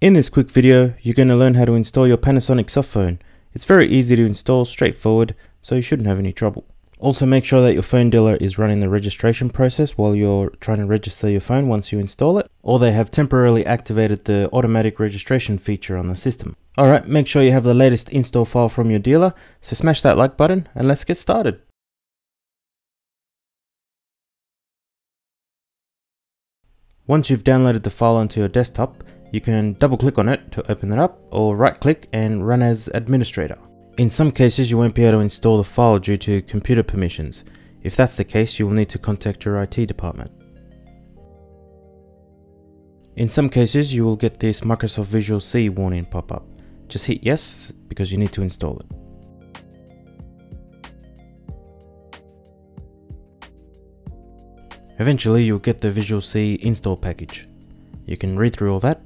In this quick video, you're going to learn how to install your Panasonic softphone. It's very easy to install, straightforward, so you shouldn't have any trouble. Also make sure that your phone dealer is running the registration process while you're trying to register your phone once you install it, or they have temporarily activated the automatic registration feature on the system. Alright, make sure you have the latest install file from your dealer, so smash that like button and let's get started. Once you've downloaded the file onto your desktop, you can double click on it to open it up or right click and run as administrator. In some cases you won't be able to install the file due to computer permissions. If that's the case you will need to contact your IT department. In some cases you will get this Microsoft Visual C warning pop up. Just hit yes because you need to install it. Eventually you'll get the Visual C install package. You can read through all that,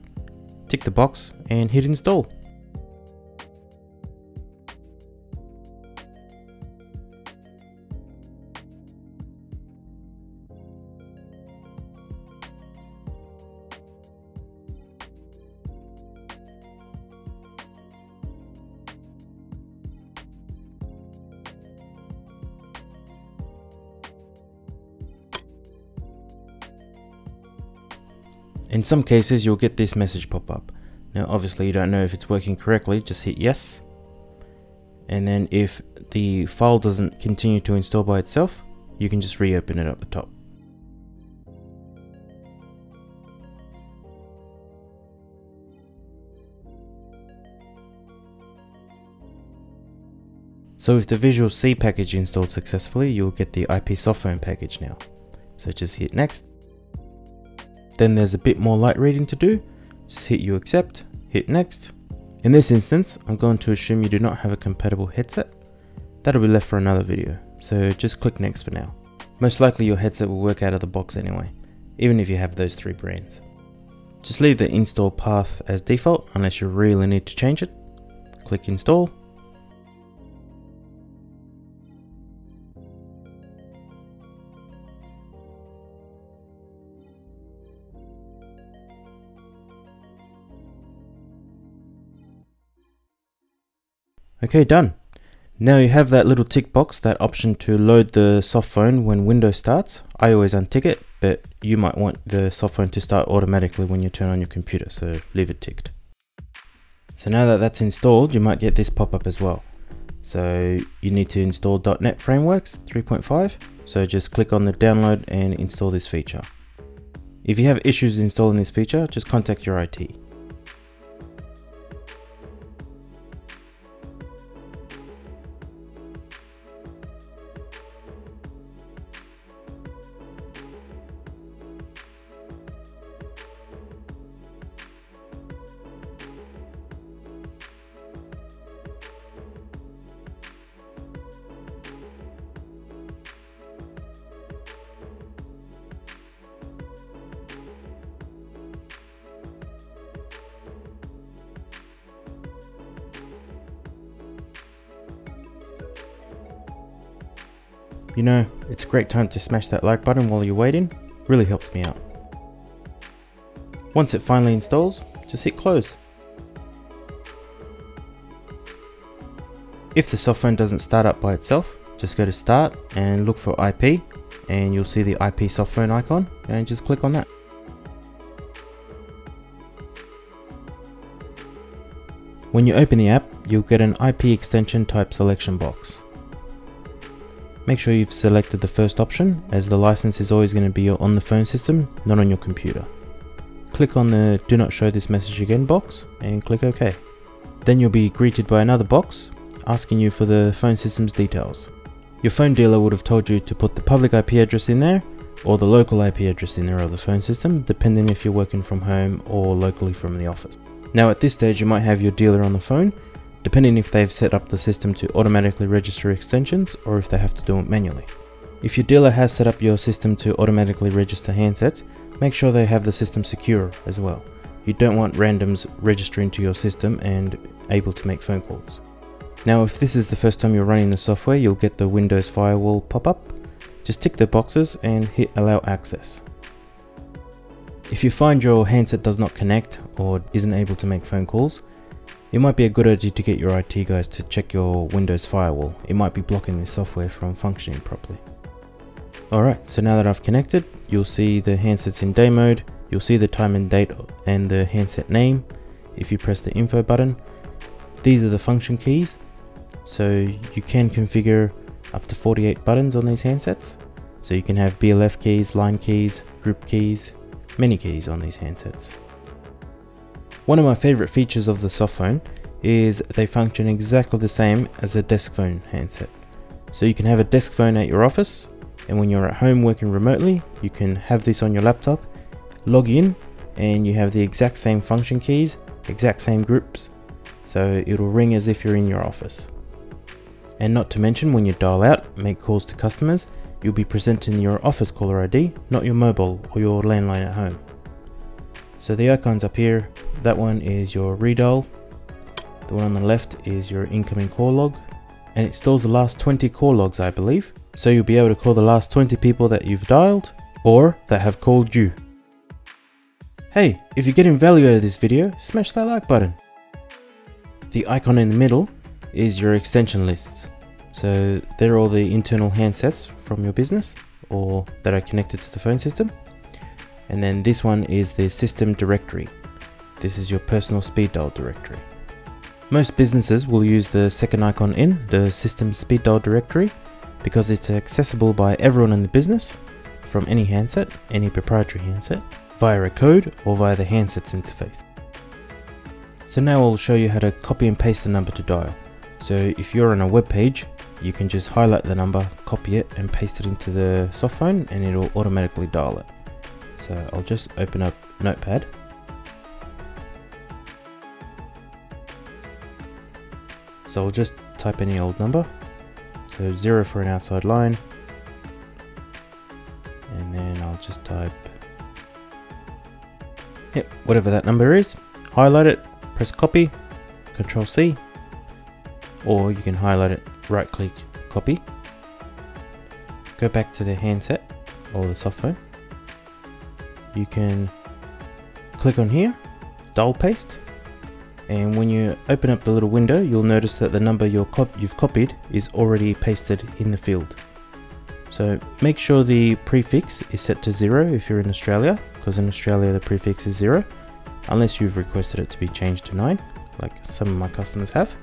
tick the box and hit install. In some cases you'll get this message pop up. Now obviously you don't know if it's working correctly, just hit yes. And then if the file doesn't continue to install by itself, you can just reopen it at the top. So with the Visual C package installed successfully, you'll get the IP softphone package now. So just hit next then there's a bit more light reading to do. Just hit you accept, hit next. In this instance, I'm going to assume you do not have a compatible headset. That'll be left for another video, so just click next for now. Most likely your headset will work out of the box anyway, even if you have those three brands. Just leave the install path as default unless you really need to change it. Click install Okay, done. Now you have that little tick box, that option to load the softphone when Windows starts. I always untick it, but you might want the softphone to start automatically when you turn on your computer, so leave it ticked. So now that that's installed, you might get this pop up as well. So you need to install .NET Frameworks 3.5, so just click on the download and install this feature. If you have issues installing this feature, just contact your IT. You know, it's a great time to smash that like button while you're waiting, really helps me out. Once it finally installs, just hit close. If the softphone doesn't start up by itself, just go to start and look for IP and you'll see the IP softphone icon and just click on that. When you open the app, you'll get an IP extension type selection box. Make sure you've selected the first option as the license is always going to be on the phone system, not on your computer. Click on the do not show this message again box and click OK. Then you'll be greeted by another box asking you for the phone system's details. Your phone dealer would have told you to put the public IP address in there or the local IP address in there of the phone system depending if you're working from home or locally from the office. Now at this stage you might have your dealer on the phone depending if they've set up the system to automatically register extensions or if they have to do it manually. If your dealer has set up your system to automatically register handsets, make sure they have the system secure as well. You don't want randoms registering to your system and able to make phone calls. Now if this is the first time you're running the software, you'll get the Windows Firewall pop up. Just tick the boxes and hit allow access. If you find your handset does not connect or isn't able to make phone calls, it might be a good idea to get your IT guys to check your Windows firewall. It might be blocking this software from functioning properly. Alright, so now that I've connected, you'll see the handsets in day mode, you'll see the time and date and the handset name if you press the info button. These are the function keys, so you can configure up to 48 buttons on these handsets. So you can have BLF keys, line keys, group keys, many keys on these handsets. One of my favorite features of the softphone is they function exactly the same as a desk phone handset. So you can have a desk phone at your office and when you're at home working remotely, you can have this on your laptop, log in and you have the exact same function keys, exact same groups. So it'll ring as if you're in your office. And not to mention when you dial out, make calls to customers, you'll be presenting your office caller ID, not your mobile or your landline at home. So the icons up here, that one is your redial, the one on the left is your incoming call log, and it stores the last 20 call logs I believe, so you'll be able to call the last 20 people that you've dialed, or that have called you. Hey, if you're getting value out of this video, smash that like button. The icon in the middle is your extension lists. So they're all the internal handsets from your business or that are connected to the phone system. And then this one is the system directory. This is your personal speed dial directory. Most businesses will use the second icon in, the system speed dial directory, because it's accessible by everyone in the business from any handset, any proprietary handset, via a code or via the handsets interface. So now I'll show you how to copy and paste the number to dial. So if you're on a web page, you can just highlight the number, copy it and paste it into the softphone and it'll automatically dial it. So I'll just open up Notepad. So I'll just type any old number. So zero for an outside line. And then I'll just type, yep, whatever that number is, highlight it, press copy, control C, or you can highlight it, right click, copy, go back to the handset or the softphone. You can click on here, dial paste, and when you open up the little window, you'll notice that the number you have copied is already pasted in the field. So make sure the prefix is set to zero if you're in Australia, because in Australia the prefix is zero, unless you've requested it to be changed to nine, like some of my customers have.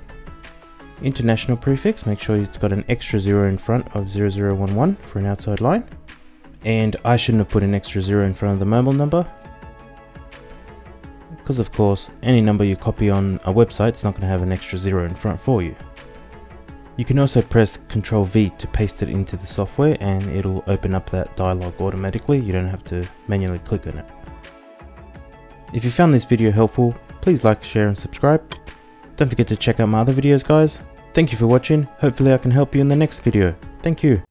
International prefix, make sure it's got an extra zero in front of 0011 for an outside line. And I shouldn't have put an extra zero in front of the mobile number. Because of course, any number you copy on a website is not going to have an extra zero in front for you. You can also press Ctrl V to paste it into the software and it'll open up that dialog automatically, you don't have to manually click on it. If you found this video helpful, please like, share and subscribe. Don't forget to check out my other videos guys. Thank you for watching, hopefully I can help you in the next video. Thank you.